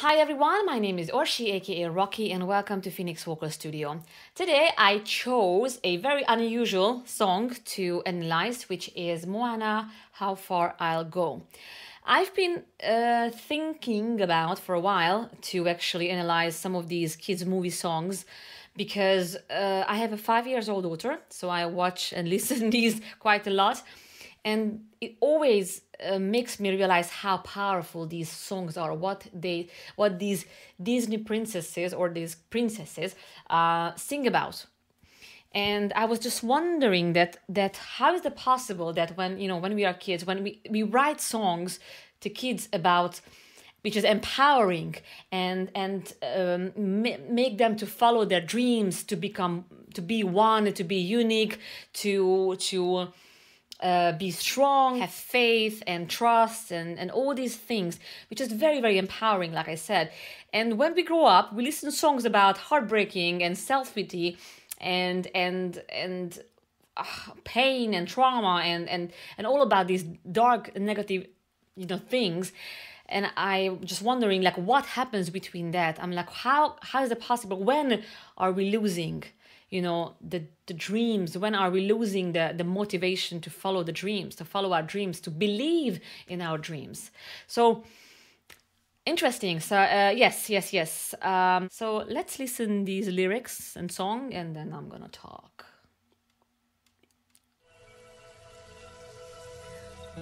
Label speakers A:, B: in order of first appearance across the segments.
A: Hi everyone, my name is Orsi aka Rocky and welcome to Phoenix Vocal Studio. Today I chose a very unusual song to analyze which is Moana How Far I'll Go. I've been uh, thinking about for a while to actually analyze some of these kids movie songs because uh, I have a five years old daughter so I watch and listen these quite a lot and it always uh, makes me realize how powerful these songs are. What they what these disney princesses or these princesses uh, sing about. And i was just wondering that that how is it possible that when you know when we are kids when we, we write songs to kids about which is empowering and and um, make them to follow their dreams to become to be one to be unique to to uh, be strong, have faith and trust and, and all these things, which is very, very empowering, like I said. And when we grow up, we listen to songs about heartbreaking and self pity and and and uh, pain and trauma and and and all about these dark negative you know things. And i just wondering like what happens between that? I'm like how how is it possible? When are we losing you know the the dreams when are we losing the the motivation to follow the dreams to follow our dreams to believe in our dreams? So interesting. So uh, yes yes yes. Um, so let's listen these lyrics and song and then i'm gonna talk.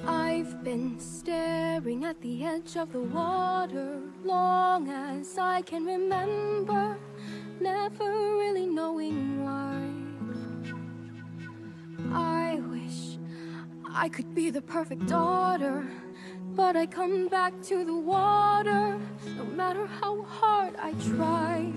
B: I've been staring at the edge of the water long as I can remember never really knowing why. I wish I could be the perfect daughter, but I come back to the water no matter how hard I try.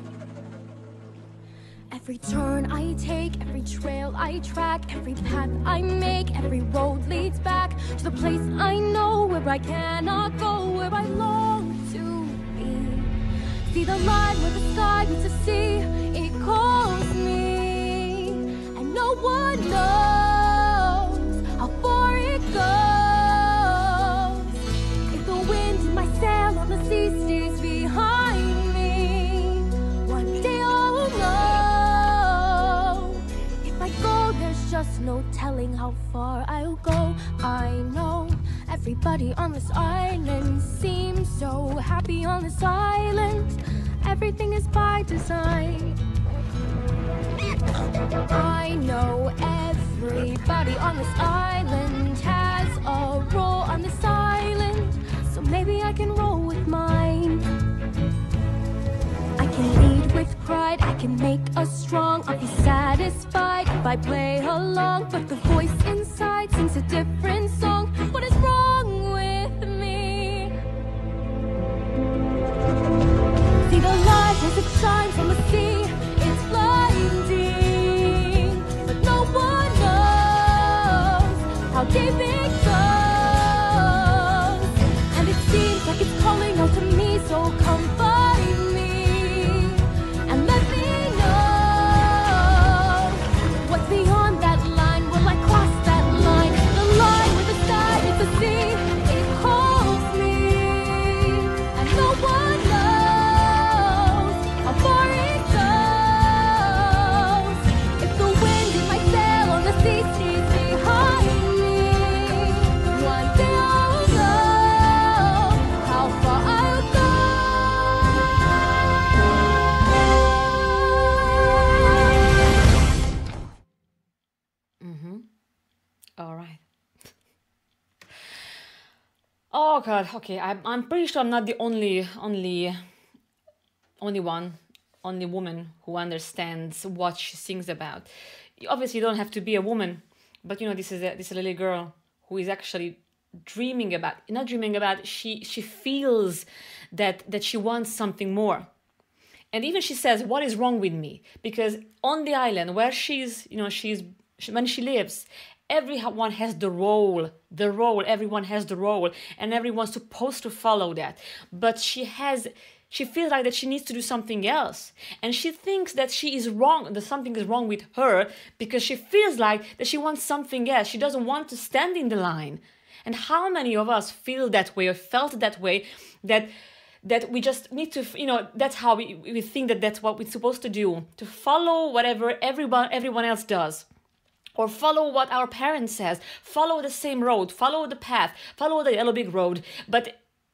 B: Every turn I take, every trail I track, every path I make, every road leads back to the place I know where I cannot go, where I long. See the line where the sky meets the sea, it calls me, and no one knows how far it goes. If the wind in my sail on the sea stays behind me, one day I'll know. If I go, there's just no telling how far I'll go. I know everybody on this island seems so happy on this island. Everything is by design. I know everybody on this island has a role on this island, so maybe I can roll with mine. I can lead with pride, I can make us strong. I'll be satisfied if I play along, but the voice inside sings a different song. Mm-hmm.
A: all right. Oh god. Okay I'm, I'm pretty sure i'm not the only only only one only woman who understands what she sings about. You- obviously you don't have to be a woman but you know this is a this little girl who is actually dreaming about not dreaming about she she feels that that she wants something more. And even she says what is wrong with me? Because on the island where she's you know she's she, when she lives. Everyone has the role the role everyone has the role and everyone's supposed to follow that. But she has she feels like that she needs to do something else. And she thinks that she is wrong that something is wrong with her because she feels like that she wants something else. She doesn't want to stand in the line. And how many of us feel that way or felt that way that that we just need to you know that's how we, we think that that's what we're supposed to do to follow whatever everyone everyone else does or follow what our parents says. Follow the same road follow the path follow the yellow big road. But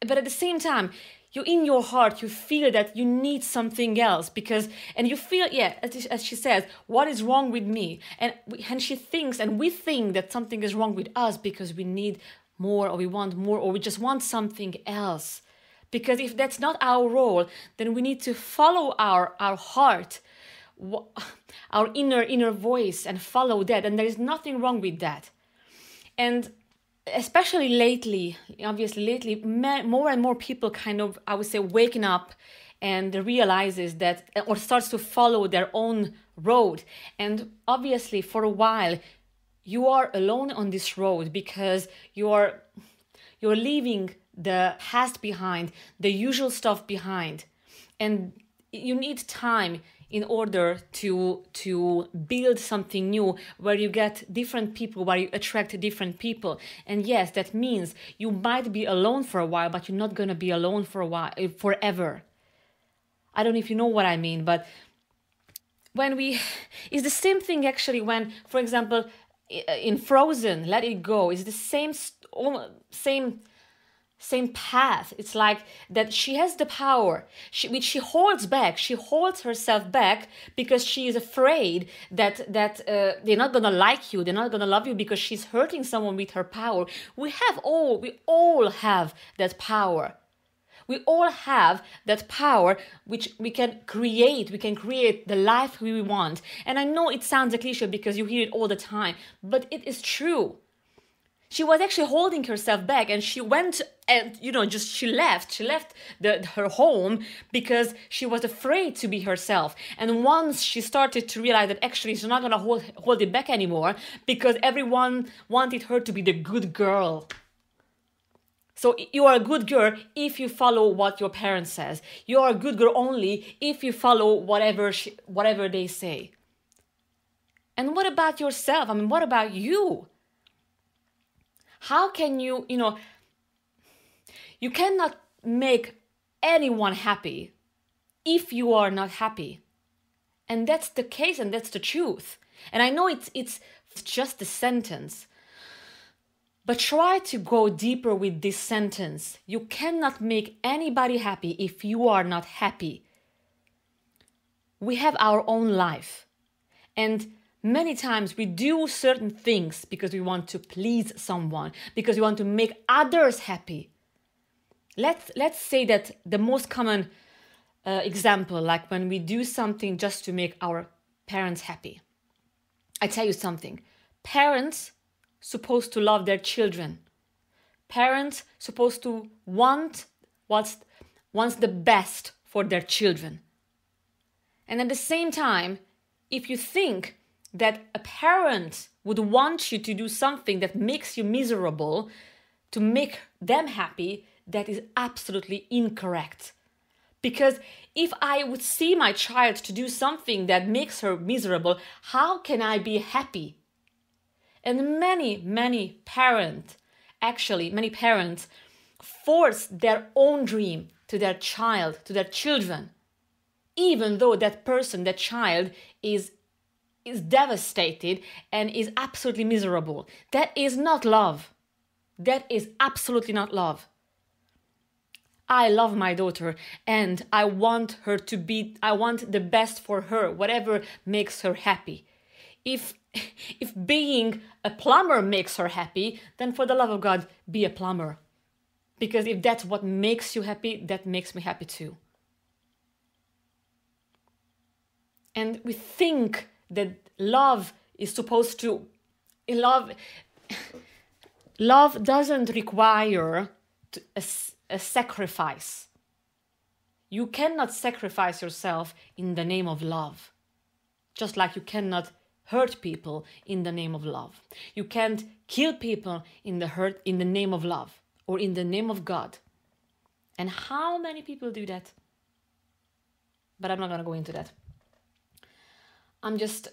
A: but at the same time you in your heart you feel that you need something else because and you feel yeah as, as she says what is wrong with me? And we, and she thinks and we think that something is wrong with us because we need more or we want more or we just want something else. Because if that's not our role then we need to follow our our heart our inner inner voice and follow that and there is nothing wrong with that. And especially lately obviously lately more and more people kind of i would say waking up and realizes that or starts to follow their own road. And obviously for a while you are alone on this road because you're you're leaving the past behind the usual stuff behind. And you need time in order to to build something new where you get different people where you attract different people. And yes that means you might be alone for a while but you're not going to be alone for a while eh, forever. I don't know if you know what i mean but when we it's the same thing actually when for example in frozen let it go it's the same same same path. It's like that she has the power. She, which she holds back. She holds herself back because she is afraid that that uh, they're not gonna like you. They're not gonna love you because she's hurting someone with her power. We have all we all have that power. We all have that power which we can create. We can create the life we want. And i know it sounds a cliche because you hear it all the time but it is true she was actually holding herself back and she went and you know just she left. She left the, her home because she was afraid to be herself. And once she started to realize that actually she's not to hold, hold it back anymore because everyone wanted her to be the good girl. So you are a good girl if you follow what your parents says. You are a good girl only if you follow whatever she, whatever they say. And what about yourself? I mean what about you how can you, you know, you cannot make anyone happy if you are not happy. And that's the case and that's the truth. And I know it's it's just a sentence. But try to go deeper with this sentence. You cannot make anybody happy if you are not happy. We have our own life. And many times we do certain things because we want to please someone because we want to make others happy. Let's let's say that the most common uh, example like when we do something just to make our parents happy. I tell you something. Parents supposed to love their children. Parents supposed to want what's wants the best for their children. And at the same time if you think that a parent would want you to do something that makes you miserable to make them happy, that is absolutely incorrect. Because if I would see my child to do something that makes her miserable, how can I be happy? And many, many parents, actually, many parents force their own dream to their child, to their children, even though that person, that child, is is devastated and is absolutely miserable. That is not love. That is absolutely not love. I love my daughter and I want her to be I want the best for her, whatever makes her happy. If if being a plumber makes her happy, then for the love of God, be a plumber. Because if that's what makes you happy, that makes me happy too. And we think that love is supposed to love love doesn't require a, a sacrifice. You cannot sacrifice yourself in the name of love. Just like you cannot hurt people in the name of love. You can't kill people in the hurt in the name of love or in the name of god. And how many people do that? But i'm not going to go into that I'm just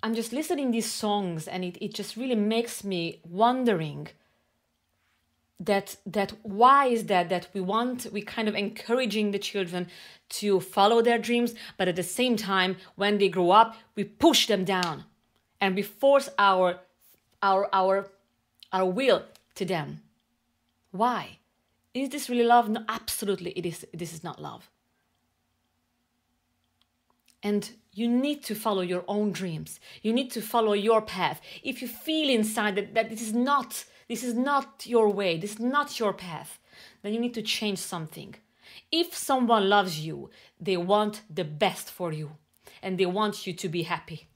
A: I'm just listening these songs and it, it just really makes me wondering that that why is that that we want we kind of encouraging the children to follow their dreams but at the same time when they grow up we push them down and we force our our our our will to them. Why? Is this really love? No absolutely it is this is not love and you need to follow your own dreams you need to follow your path if you feel inside that, that this is not this is not your way, this is not your path, then you need to change something. If someone loves you, they want the best for you and they want you to be happy.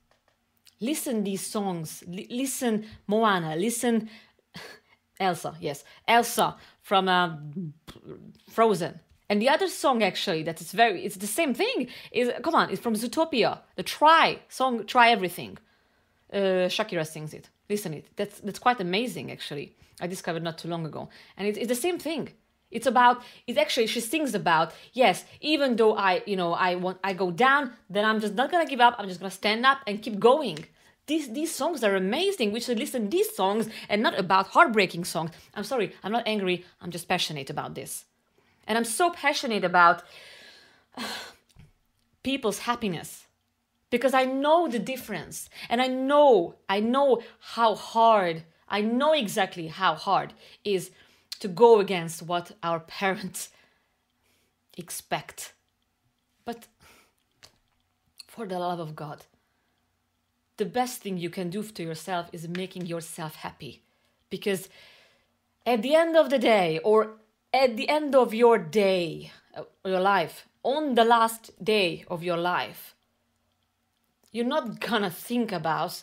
A: Listen these songs, L- listen Moana, listen Elsa, yes, Elsa from uh, Frozen. And the other song actually that is very it's the same thing is come on, it's from Zootopia, the Try song Try Everything. Uh, Shakira sings it. Listen it. That's that's quite amazing actually. I discovered not too long ago. And it's, it's the same thing. It's about it's actually she sings about yes even though i you know i want i go down then i'm just not gonna give up. I'm just gonna stand up and keep going. These these songs are amazing. We should listen these songs and not about heartbreaking songs. I'm sorry i'm not angry. I'm just passionate about this and i'm so passionate about people's happiness because I know the difference and I know I know how hard I know exactly how hard is to go against what our parents expect. But for the love of God, the best thing you can do to yourself is making yourself happy. Because at the end of the day, or at the end of your day, uh, your life, on the last day of your life, you're not gonna think about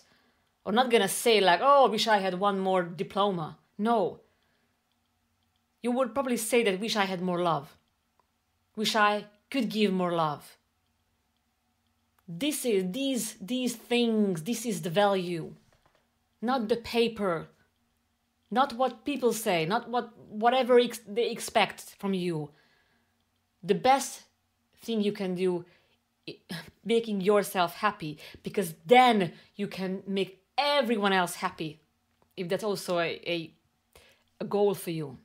A: or not gonna say like oh i wish i had one more diploma. No. You would probably say that wish i had more love. Wish i could give more love. This is these these things this is the value not the paper not what people say not what whatever ex- they expect from you. The best thing you can do making yourself happy because then you can make everyone else happy if that's also a, a, a goal for you.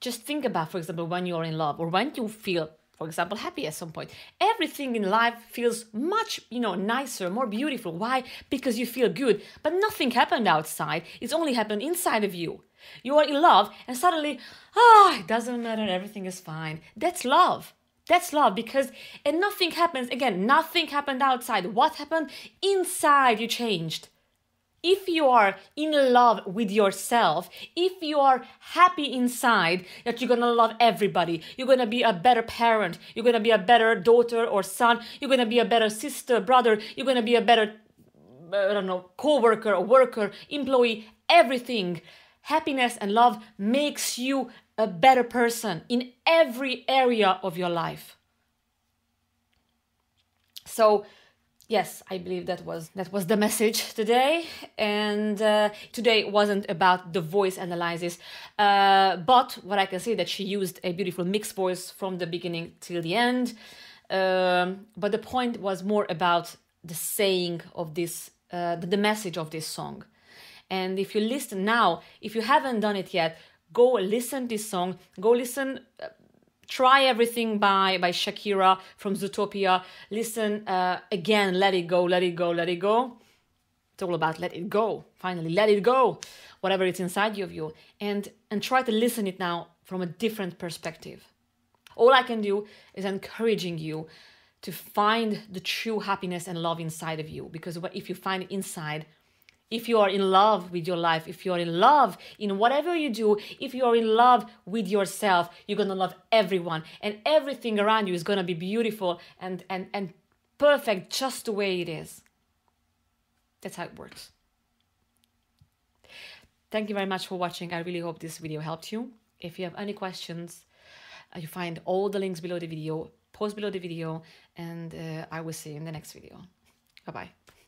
A: Just think about for example when you're in love or when you feel for example happy at some point. Everything in life feels much you know nicer more beautiful. Why? Because you feel good. But nothing happened outside. It's only happened inside of you. You are in love and suddenly ah oh, it doesn't matter. Everything is fine. That's love. That's love because and nothing happens again nothing happened outside. What happened? Inside you changed if you are in love with yourself, if you are happy inside that you're gonna love everybody, you're gonna be a better parent, you're gonna be a better daughter or son, you're gonna be a better sister, brother, you're gonna be a better, I don't know, co worker or worker, employee, everything. Happiness and love makes you a better person in every area of your life. So, yes, I believe that was that was the message today. And uh, today wasn't about the voice analysis, uh, but what I can say that she used a beautiful mixed voice from the beginning till the end. Um, but the point was more about the saying of this, uh, the, the message of this song. And if you listen now, if you haven't done it yet, go listen this song go listen uh, try everything by by shakira from zootopia. Listen uh, again let it go let it go let it go. It's all about let it go. Finally let it go whatever it's inside of you. And and try to listen it now from a different perspective. All i can do is encouraging you to find the true happiness and love inside of you. Because if you find it inside if you are in love with your life, if you are in love in whatever you do, if you are in love with yourself, you're gonna love everyone, and everything around you is gonna be beautiful and and and perfect just the way it is. That's how it works. Thank you very much for watching. I really hope this video helped you. If you have any questions, uh, you find all the links below the video, post below the video, and uh, I will see you in the next video. Bye bye.